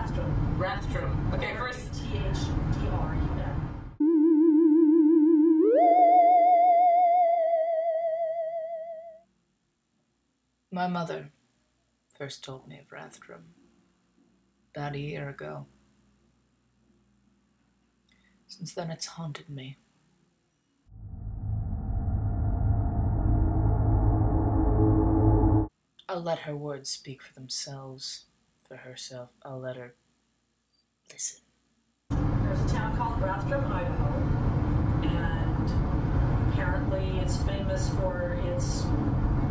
Rathdrum. Rathdrum. Okay, first. T H D R U M. My mother first told me of Rathdrum about a year ago. Since then, it's haunted me. I'll let her words speak for themselves. For herself, I'll let her listen. There's a town called Rathdrum, Idaho, and apparently it's famous for its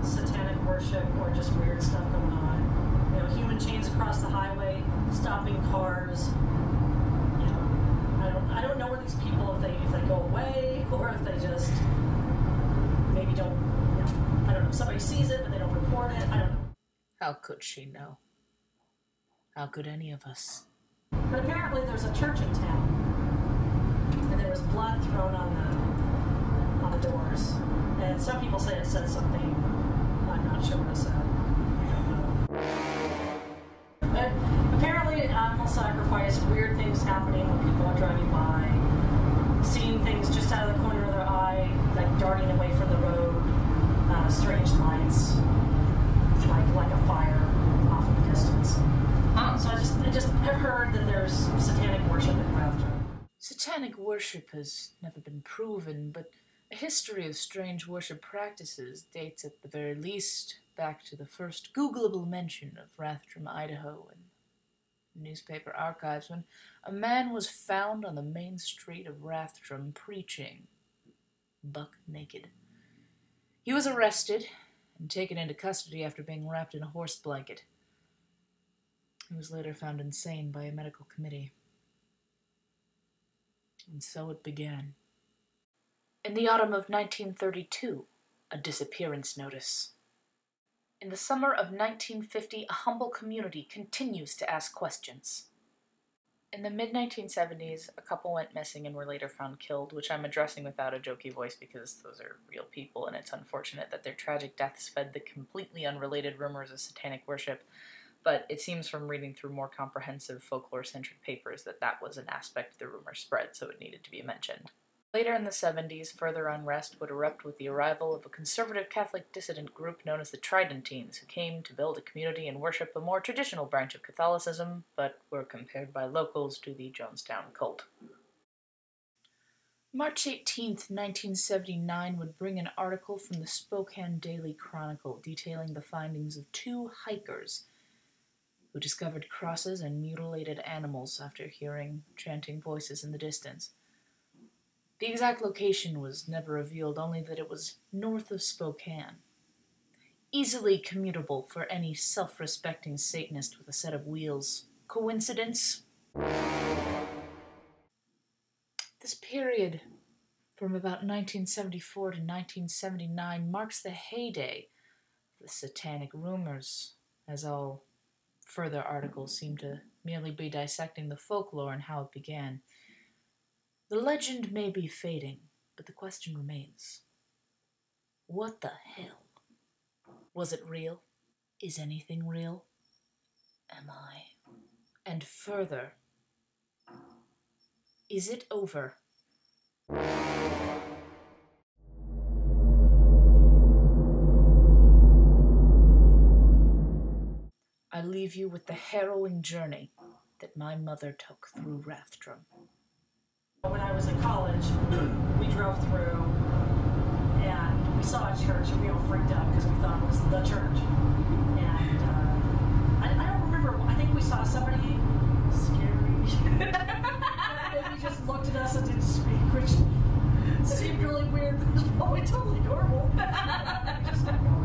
satanic worship or just weird stuff going on. You know, human chains across the highway, stopping cars. You know, I don't, I don't know where these people if they if they go away or if they just maybe don't. You know, I don't know. Somebody sees it but they don't report it. I don't know. How could she know? How could any of us? But apparently there's a church in town, and there was blood thrown on the on the doors. And some people say it said something. I'm not sure what it said. But apparently, animal sacrifice, weird things happening when people are driving by, seeing things just out of the corner of their eye, like darting away from the road, uh, strange lights, like like a fire off in the distance. So I just I just have heard that there's satanic worship in Rathdrum. Satanic worship has never been proven, but a history of strange worship practices dates at the very least back to the first Googleable mention of Rathdrum, Idaho in newspaper archives when a man was found on the main street of Rathdrum preaching, buck naked. He was arrested and taken into custody after being wrapped in a horse blanket. He was later found insane by a medical committee. And so it began. In the autumn of 1932, a disappearance notice. In the summer of 1950, a humble community continues to ask questions. In the mid 1970s, a couple went missing and were later found killed, which I'm addressing without a jokey voice because those are real people, and it's unfortunate that their tragic deaths fed the completely unrelated rumors of satanic worship. But it seems from reading through more comprehensive folklore centric papers that that was an aspect the rumor spread, so it needed to be mentioned. Later in the 70s, further unrest would erupt with the arrival of a conservative Catholic dissident group known as the Tridentines, who came to build a community and worship a more traditional branch of Catholicism, but were compared by locals to the Jonestown cult. March 18, 1979 would bring an article from the Spokane Daily Chronicle detailing the findings of two hikers who discovered crosses and mutilated animals after hearing chanting voices in the distance. The exact location was never revealed, only that it was north of Spokane. Easily commutable for any self respecting Satanist with a set of wheels. Coincidence? This period, from about 1974 to 1979, marks the heyday of the satanic rumors, as all further articles seem to merely be dissecting the folklore and how it began. The legend may be fading, but the question remains what the hell? Was it real? Is anything real? Am I? And further, is it over? Leave you with the harrowing journey that my mother took through Rathdrum. When I was in college, we drove through and we saw a church and we all freaked out because we thought it was the church. And uh, I, I don't remember, I think we saw somebody scary. and he just looked at us and didn't speak, which seemed really weird, but probably totally normal.